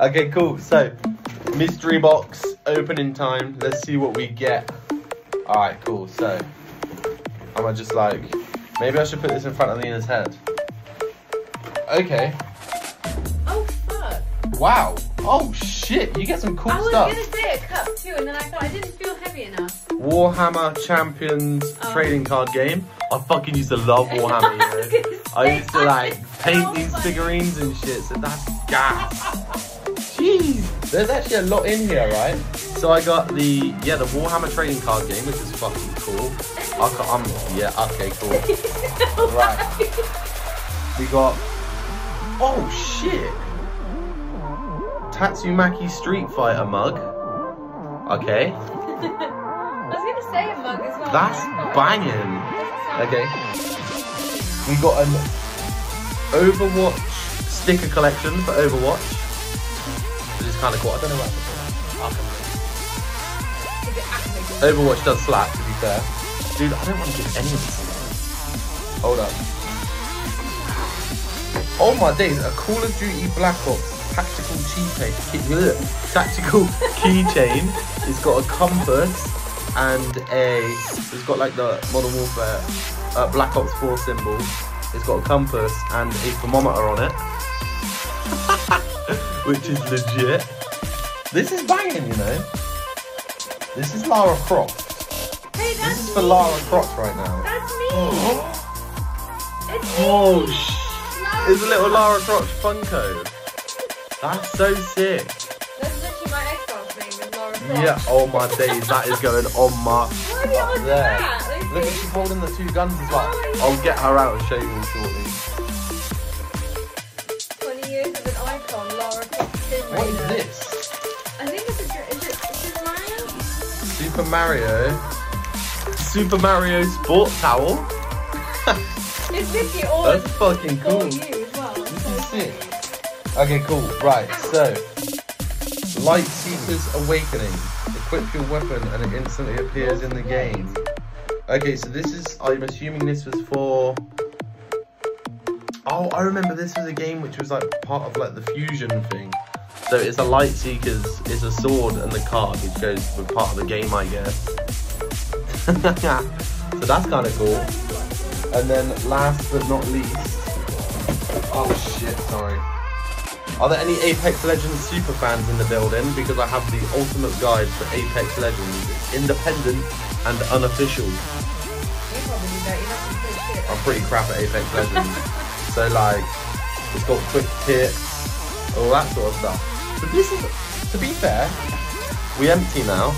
Okay, cool. So, mystery box opening time. Let's see what we get. All right, cool. So, am I just like, maybe I should put this in front of Lena's head. Okay. Oh fuck! Wow. Oh shit! You get some cool stuff. I was gonna say a cup too, and then I thought I didn't feel heavy enough. Warhammer Champions Oh. trading card game. I fucking used to love Warhammer. I You know? I used to like paint so these figurines and shit, so that's gas. Jeez, there's actually a lot in here, right? So I got the yeah the Warhammer trading card game, which is fucking cool. I ca- I'm yeah okay cool. Right. We got oh shit, Tatsumaki Street Fighter mug. Okay, I was gonna say a mug as well. that's but I thought- banging. Okay. We got an Overwatch sticker collection for Overwatch, which is kind of cool. I don't know what. Activated? Overwatch does slap, to be fair. Dude, I don't want to give any of this. away. Hold up. Oh my days, a Call of Duty Black Ops tactical keychain. Key, tactical keychain. It's got a compass and a. It's got like the Modern Warfare uh, Black Ops 4 symbol. It's got a compass and a thermometer on it, which is legit. This is banging, you know. This is Lara Croft. Hey, that's This is for me. Lara Croft right now. That's me. Oh. It's me. Oh, sh! Lara It's a little Lara Croft Funko. That's so sick. That's literally my Xbox name is Laura Croft. Yeah, oh my days, that is going on my Why do you up there. that? Look, she's holding the two guns as well. Oh. I'll get her out and show you all shortly. 20 years of an icon, Tomb What is this? I think it's a, is it, it Mario? Super Mario. Super Mario Sport Towel. It's literally all That's fucking cool. you as well. This So is sick. Okay, cool. Right, so Lightseekers Awakening. Equip your weapon and it instantly appears in the game. Okay, so this is. I'm assuming this was for. Oh, I remember this was a game which was like part of like the fusion thing. So it's a Lightseekers. It's a sword and the card which goes with part of the game, I guess. so that's kind of cool. And then last but not least. Oh shit, sorry. Are there any Apex Legends super fans in the building? Because I have the ultimate guide for Apex Legends. It's independent and unofficial. You probably do that. You're not some good shit. I'm pretty crap at Apex Legends. so like, it's got quick tips, all that sort of stuff. But this is, to be fair, we empty now.